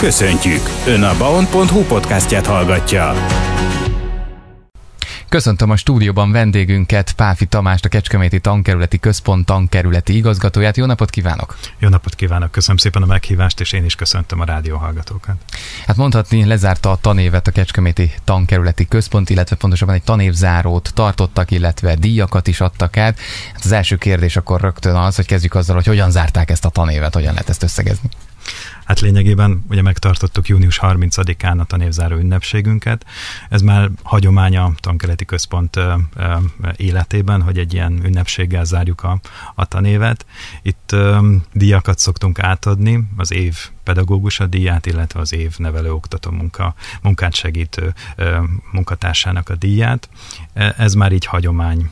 Köszöntjük! Ön a baon.hu podcastját hallgatja. Köszöntöm a stúdióban vendégünket, Páfi Tamást, a Kecskeméti Tankerületi Központ tankerületi igazgatóját. Jó napot kívánok! Jó napot kívánok, köszönöm szépen a meghívást, és én is köszöntöm a rádió hallgatókat. Hát mondhatni, lezárta a tanévet a Kecskeméti Tankerületi Központ, illetve pontosabban egy tanévzárót tartottak, illetve díjakat is adtak át. Hát az első kérdés akkor rögtön az, hogy kezdjük azzal, hogy hogyan zárták ezt a tanévet, hogyan lehet ezt összegezni. Hát lényegében ugye megtartottuk június 30-án a tanévzáró ünnepségünket. Ez már hagyomány a Tankeleti Központ életében, hogy egy ilyen ünnepséggel zárjuk a, a tanévet. Itt díjakat szoktunk átadni, az év pedagógus a díját, illetve az év nevelő oktató munka, munkát segítő munkatársának a díját. E, ez már így hagyomány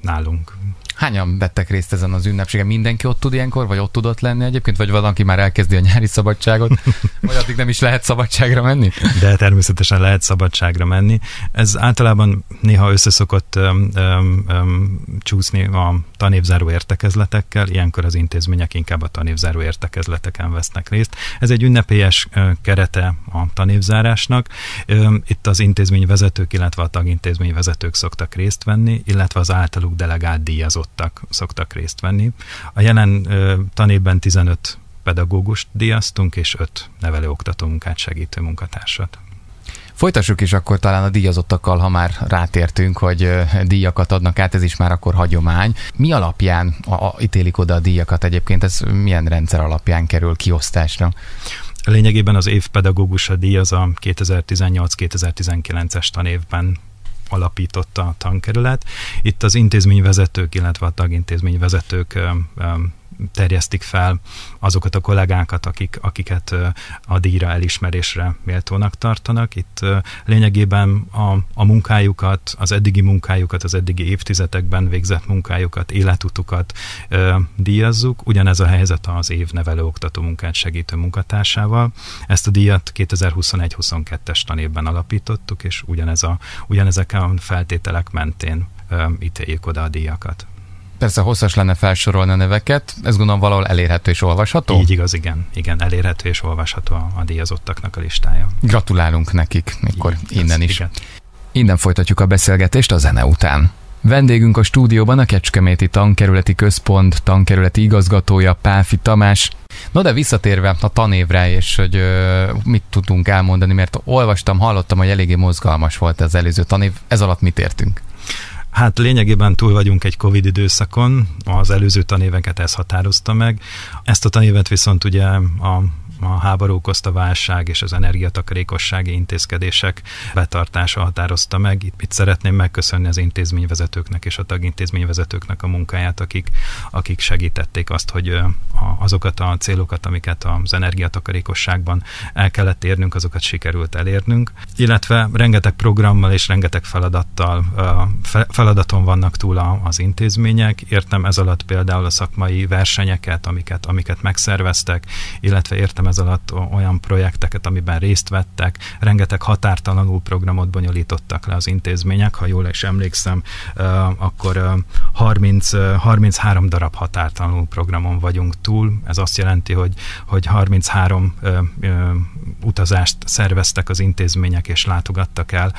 nálunk. Hányan vettek részt ezen az ünnepségen? Mindenki ott tud ilyenkor, vagy ott tudott lenni egyébként, vagy valaki már elkezdi a nyári szabadságot, vagy addig nem is lehet szabadságra menni? De természetesen lehet szabadságra menni. Ez általában néha összeszokott um, um, csúszni a tanévzáró értekezletekkel, ilyenkor az intézmények inkább a tanévzáró értekezleteken vesznek részt. Ez egy ünnepélyes kerete a tanévzárásnak. Itt az intézményvezetők, illetve a tagintézményvezetők szoktak részt venni, illetve az általuk delegált díjazott szoktak, szoktak részt venni. A jelen tanévben 15 pedagógust díjaztunk, és 5 nevelő-oktató munkát segítő munkatársat. Folytassuk is akkor talán a díjazottakkal, ha már rátértünk, hogy díjakat adnak át, ez is már akkor hagyomány. Mi alapján a, a, ítélik oda a díjakat egyébként? Ez milyen rendszer alapján kerül kiosztásra? Lényegében az év pedagógusa díj az a 2018-2019-es tanévben alapította a tankerület. Itt az intézményvezetők, illetve a tagintézményvezetők terjesztik fel azokat a kollégákat, akik, akiket a díjra elismerésre méltónak tartanak. Itt lényegében a, a munkájukat, az eddigi munkájukat, az eddigi évtizedekben végzett munkájukat, életutukat díjazzuk. Ugyanez a helyzet az év nevelő oktató munkát segítő munkatársával. Ezt a díjat 2021-22-es tanévben alapítottuk, és ugyanez a, ugyanezek a feltételek mentén ítéljük oda a díjakat. Persze hosszas lenne felsorolni a neveket, ez gondolom valahol elérhető és olvasható? Így igaz, igen. Igen, elérhető és olvasható a, díjazottaknak a listája. Gratulálunk nekik, mikor Így, innen is. Igen. Innen folytatjuk a beszélgetést a zene után. Vendégünk a stúdióban a Kecskeméti Tankerületi Központ tankerületi igazgatója Páfi Tamás. No de visszatérve a tanévre, és hogy ö, mit tudunk elmondani, mert olvastam, hallottam, hogy eléggé mozgalmas volt az előző tanév. Ez alatt mit értünk? Hát lényegében túl vagyunk egy Covid időszakon, az előző tanéveket ez határozta meg. Ezt a tanévet viszont ugye a a háború okozta válság és az energiatakarékossági intézkedések betartása határozta meg. Itt, itt szeretném megköszönni az intézményvezetőknek és a tagintézményvezetőknek a munkáját, akik, akik segítették azt, hogy azokat a célokat, amiket az energiatakarékosságban el kellett érnünk, azokat sikerült elérnünk. Illetve rengeteg programmal és rengeteg feladattal, feladaton vannak túl az intézmények. Értem ez alatt például a szakmai versenyeket, amiket, amiket megszerveztek, illetve értem ez alatt olyan projekteket, amiben részt vettek, rengeteg határtalanul programot bonyolítottak le az intézmények, ha jól is emlékszem, akkor 30, 33 darab határtalanul programon vagyunk túl. Ez azt jelenti, hogy, hogy 33 utazást szerveztek az intézmények, és látogattak el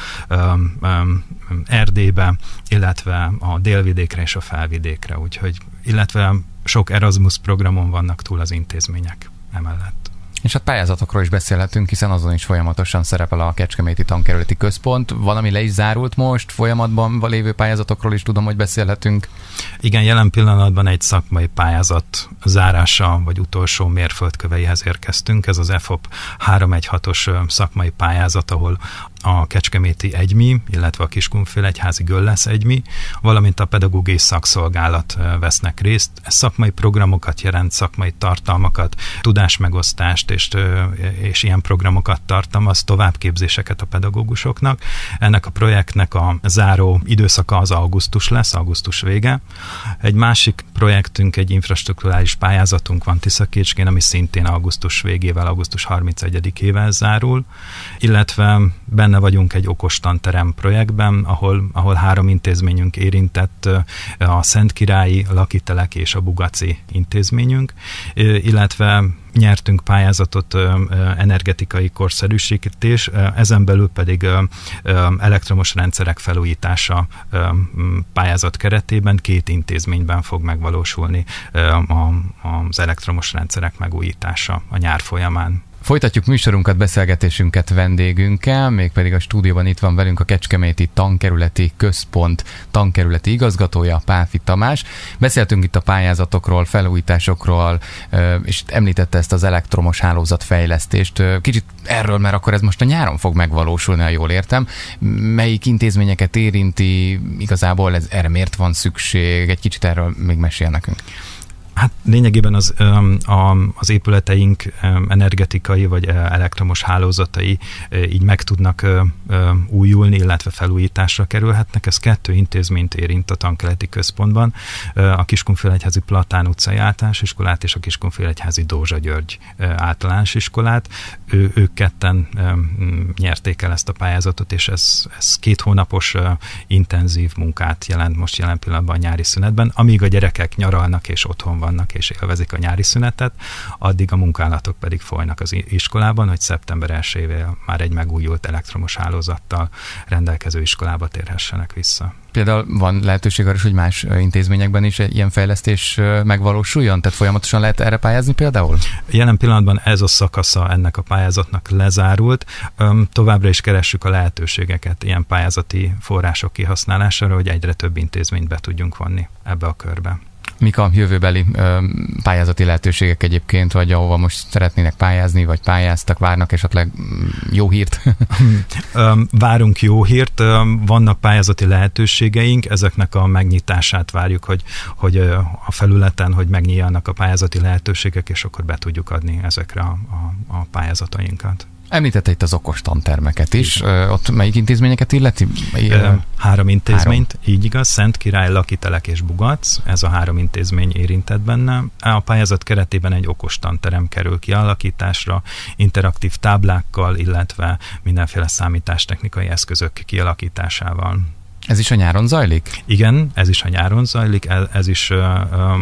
Erdélybe, illetve a délvidékre és a felvidékre, úgyhogy illetve sok Erasmus programon vannak túl az intézmények emellett. És hát pályázatokról is beszélhetünk, hiszen azon is folyamatosan szerepel a Kecskeméti Tankerületi Központ. Valami le is zárult most, folyamatban lévő pályázatokról is tudom, hogy beszélhetünk. Igen, jelen pillanatban egy szakmai pályázat zárása vagy utolsó mérföldköveihez érkeztünk. Ez az EFOP 316-os szakmai pályázat, ahol a Kecskeméti Egymi, illetve a Kiskunfél Egyházi Göllesz Egymi, valamint a pedagógiai szakszolgálat vesznek részt. Ez szakmai programokat jelent, szakmai tartalmakat, tudásmegosztást és, és ilyen programokat tartalmaz, továbbképzéseket a pedagógusoknak. Ennek a projektnek a záró időszaka az augusztus lesz, augusztus vége. Egy másik projektünk, egy infrastruktúrális pályázatunk van Tiszakécskén, ami szintén augusztus végével, augusztus 31-ével zárul, illetve benne benne vagyunk egy okostanterem projektben, ahol, ahol három intézményünk érintett, a Szentkirályi, a Lakitelek és a Bugaci intézményünk, illetve nyertünk pályázatot energetikai korszerűsítés, ezen belül pedig elektromos rendszerek felújítása pályázat keretében két intézményben fog megvalósulni az elektromos rendszerek megújítása a nyár folyamán. Folytatjuk műsorunkat, beszélgetésünket vendégünkkel, mégpedig a stúdióban itt van velünk a Kecskeméti Tankerületi Központ tankerületi igazgatója, Páfi Tamás. Beszéltünk itt a pályázatokról, felújításokról, és említette ezt az elektromos hálózatfejlesztést. Kicsit erről, mert akkor ez most a nyáron fog megvalósulni, ha jól értem. Melyik intézményeket érinti, igazából ez, erre miért van szükség? Egy kicsit erről még mesél nekünk. Hát lényegében az, az épületeink energetikai vagy elektromos hálózatai így meg tudnak újulni, illetve felújításra kerülhetnek. Ez kettő intézményt érint a tankeleti központban, a Kiskunfélegyházi Platán utcai általános iskolát és a Kiskunfélegyházi Dózsa György általános iskolát. Ő, ők ketten nyerték el ezt a pályázatot, és ez, ez két hónapos intenzív munkát jelent most jelen pillanatban a nyári szünetben, amíg a gyerekek nyaralnak és otthon van vannak és élvezik a nyári szünetet, addig a munkálatok pedig folynak az iskolában, hogy szeptember 1 már egy megújult elektromos hálózattal rendelkező iskolába térhessenek vissza. Például van lehetőség arra is, hogy más intézményekben is ilyen fejlesztés megvalósuljon? Tehát folyamatosan lehet erre pályázni például? Jelen pillanatban ez a szakasza ennek a pályázatnak lezárult. Továbbra is keressük a lehetőségeket ilyen pályázati források kihasználására, hogy egyre több intézményt be tudjunk vonni ebbe a körbe. Mik a jövőbeli ö, pályázati lehetőségek egyébként, vagy ahova most szeretnének pályázni, vagy pályáztak, várnak esetleg mm, jó hírt? Várunk jó hírt, vannak pályázati lehetőségeink, ezeknek a megnyitását várjuk, hogy, hogy a felületen, hogy megnyíljanak a pályázati lehetőségek, és akkor be tudjuk adni ezekre a, a, a pályázatainkat. Említette itt az okos tantermeket is. Ö, ott melyik intézményeket illeti? Három intézményt, három. így igaz. Szent Király, Lakitelek és Bugac. Ez a három intézmény érintett benne. A pályázat keretében egy okos tanterem kerül kialakításra, interaktív táblákkal, illetve mindenféle számítástechnikai eszközök kialakításával. Ez is a nyáron zajlik? Igen, ez is a nyáron zajlik, ez, ez is,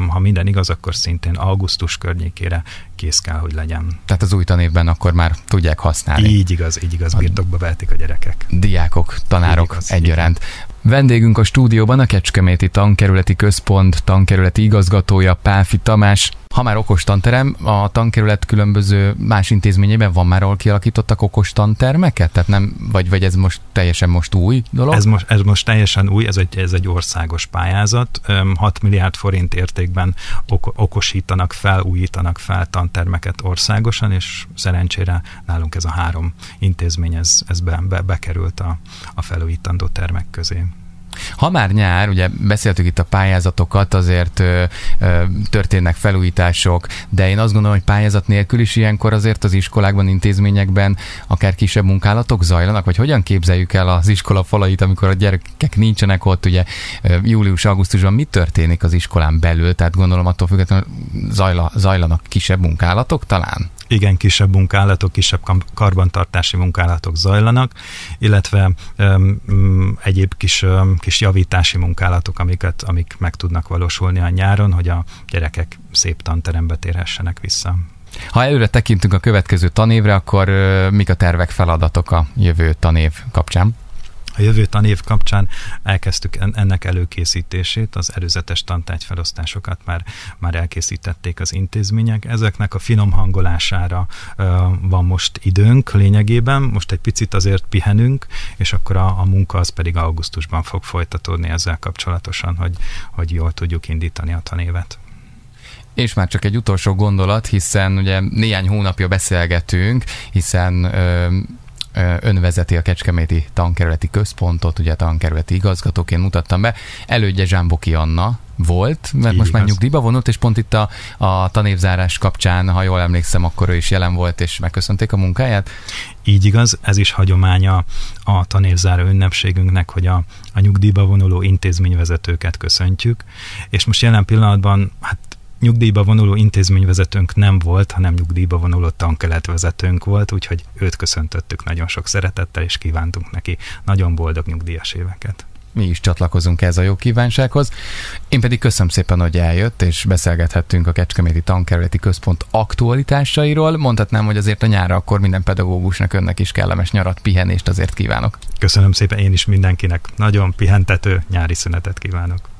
ha minden igaz, akkor szintén augusztus környékére kész kell, hogy legyen. Tehát az új tanévben akkor már tudják használni. Így igaz, így igaz, birtokba vehetik a gyerekek. Diákok, tanárok igaz, egyaránt. Igen. Vendégünk a stúdióban a Kecskeméti Tankerületi Központ tankerületi igazgatója Páfi Tamás. Ha már okos tanterem, a tankerület különböző más intézményében van már, ahol kialakítottak okos tantermeket? Tehát nem, vagy, vagy ez most teljesen most új dolog? Ez most, ez most teljesen új, ez egy, ez egy országos pályázat. 6 milliárd forint értékben ok, okosítanak fel, újítanak fel tantermeket országosan, és szerencsére nálunk ez a három intézmény, ez, ez be, be, bekerült a, a felújítandó termek közé. Ha már nyár, ugye beszéltük itt a pályázatokat, azért ö, ö, történnek felújítások, de én azt gondolom, hogy pályázat nélkül is ilyenkor azért az iskolákban, intézményekben akár kisebb munkálatok zajlanak, vagy hogyan képzeljük el az iskola falait, amikor a gyerekek nincsenek ott, ugye július-augusztusban mi történik az iskolán belül, tehát gondolom attól függetlenül zajla, zajlanak kisebb munkálatok talán? Igen kisebb munkálatok, kisebb karbantartási munkálatok zajlanak, illetve um, egyéb kis, um, kis javítási munkálatok, amiket, amik meg tudnak valósulni a nyáron, hogy a gyerekek szép tanterembe térhessenek vissza. Ha előre tekintünk a következő tanévre, akkor mik a tervek, feladatok a jövő tanév kapcsán? A jövő tanév kapcsán elkezdtük ennek előkészítését, az előzetes tantárgyfelosztásokat már, már elkészítették az intézmények. Ezeknek a finom hangolására van most időnk lényegében, most egy picit azért pihenünk, és akkor a, a munka az pedig augusztusban fog folytatódni ezzel kapcsolatosan, hogy, hogy jól tudjuk indítani a tanévet. És már csak egy utolsó gondolat, hiszen ugye néhány hónapja beszélgetünk, hiszen ö, ön vezeti a Kecskeméti tankerületi központot, ugye tankerületi igazgatóként mutattam be. Elődje Zsámboki Anna volt, mert Így most már nyugdíjba vonult, és pont itt a, a tanévzárás kapcsán, ha jól emlékszem, akkor ő is jelen volt, és megköszönték a munkáját. Így igaz, ez is hagyománya a tanévzáró ünnepségünknek, hogy a, a nyugdíjba vonuló intézményvezetőket köszöntjük, és most jelen pillanatban hát nyugdíjba vonuló intézményvezetőnk nem volt, hanem nyugdíjba vonuló tankeletvezetőnk volt, úgyhogy őt köszöntöttük nagyon sok szeretettel, és kívántunk neki nagyon boldog nyugdíjas éveket mi is csatlakozunk ez a jó kívánsághoz. Én pedig köszönöm szépen, hogy eljött, és beszélgethettünk a Kecskeméti Tankerületi Központ aktualitásairól. Mondhatnám, hogy azért a nyára akkor minden pedagógusnak önnek is kellemes nyarat, pihenést azért kívánok. Köszönöm szépen én is mindenkinek. Nagyon pihentető nyári szünetet kívánok.